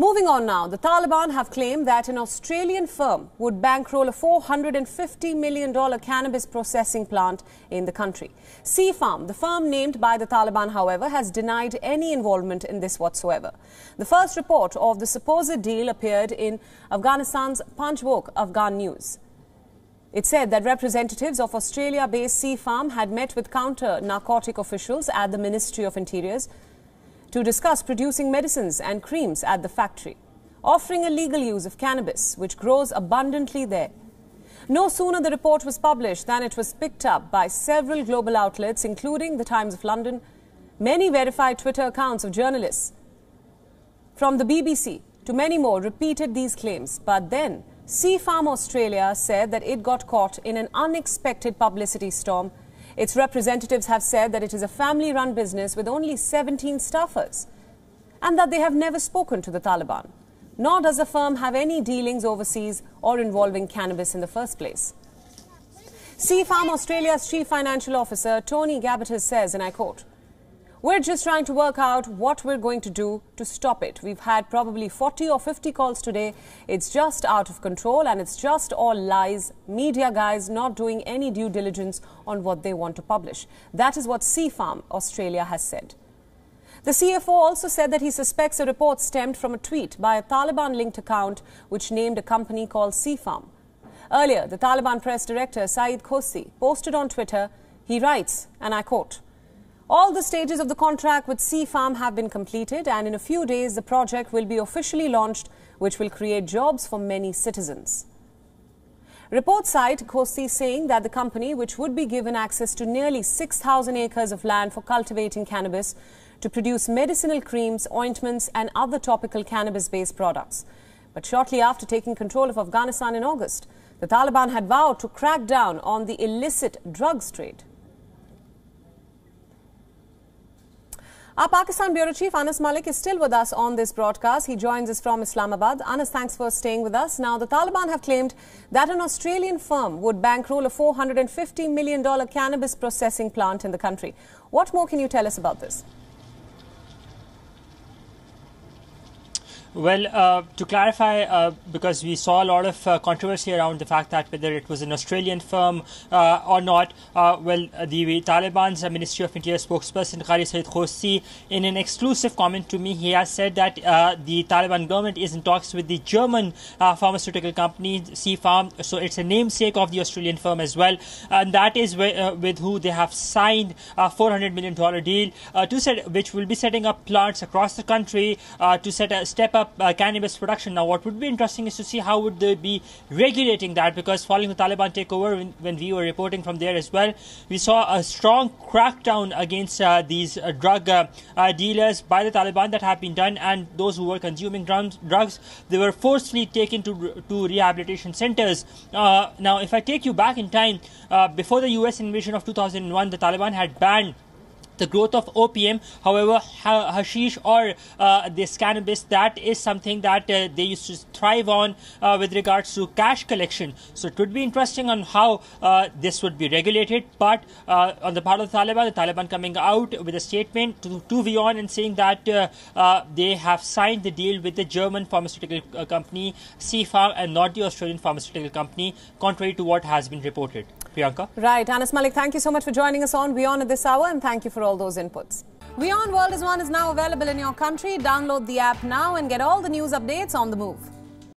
Moving on now, the Taliban have claimed that an Australian firm would bankroll a $450 million cannabis processing plant in the country. C-Pharm, the firm named by the Taliban, however, has denied any involvement in this whatsoever. The first report of the supposed deal appeared in Afghanistan's Pajhwok Afghan News. It said that representatives of Australia based C-Pharm had met with counter narcotic officials at the Ministry of Interior's to discuss producing medicines and creams at the factory, offering a legal use of cannabis, which grows abundantly there. No sooner the report was published than it was picked up by several global outlets, including the Times of London, many verified Twitter accounts of journalists from the BBC to many more repeated these claims. But then, C-Pharm Australia said that it got caught in an unexpected publicity storm its representatives have said that it is a family run business with only 17 staffers and that they have never spoken to the Taliban. Nor does the firm have any dealings overseas or involving cannabis in the first place. C-Pharm Australia's Chief Financial Officer Tony Gabbitas says, and I quote, we're just trying to work out what we're going to do to stop it. We've had probably 40 or 50 calls today. It's just out of control and it's just all lies. Media guys not doing any due diligence on what they want to publish. That is what C-Pharm Australia has said. The CFO also said that he suspects a report stemmed from a tweet by a Taliban linked account which named a company called C-Pharm. Earlier, the Taliban press director Saeed Khosti posted on Twitter, he writes, and I quote, all the stages of the contract with C-Pharm have been completed and in a few days the project will be officially launched which will create jobs for many citizens. Reports cite Khosti saying that the company, which would be given access to nearly 6,000 acres of land for cultivating cannabis to produce medicinal creams, ointments and other topical cannabis-based products. But shortly after taking control of Afghanistan in August, the Taliban had vowed to crack down on the illicit drugs trade. Our Pakistan Bureau Chief Anas Malik is still with us on this broadcast. He joins us from Islamabad. Anas, thanks for staying with us. Now, the Taliban have claimed that an Australian firm would bankroll a $450 million cannabis processing plant in the country. What more can you tell us about this? Well, uh, to clarify, uh, because we saw a lot of uh, controversy around the fact that whether it was an Australian firm uh, or not, uh, well, the Taliban's Ministry of Interior spokesperson Qari Said Khosti, in an exclusive comment to me, he has said that uh, the Taliban government is in talks with the German pharmaceutical company C-Pharm, so it's a namesake of the Australian firm as well, and that is with who they have signed a $400 million deal to set, which will be setting up plants across the country to set a step up uh, cannabis production. Now, what would be interesting is to see how would they be regulating that because following the Taliban takeover, when, when we were reporting from there as well, we saw a strong crackdown against uh, these uh, drug uh, uh, dealers by the Taliban that have been done, and those who were consuming drums, drugs, they were forcefully taken to to rehabilitation centers. Uh, now, if I take you back in time, before the U.S. invasion of 2001, the Taliban had banned the growth of opium however hashish or uh, this cannabis that is something that uh, they used to thrive on uh, with regards to cash collection. So it would be interesting on how uh, this would be regulated. But uh, on the part of the taliban the taliban coming out with a statement to, to WION and saying that uh, they have signed the deal with the german pharmaceutical company C-Pharm and not the australian pharmaceutical company contrary to what has been reported Priyanka. Right. Anas Malik, thank you so much for joining us on WION at this hour and thank you for all those inputs. WION World is One is now available in your country. Download the app now and get all the news updates on the move.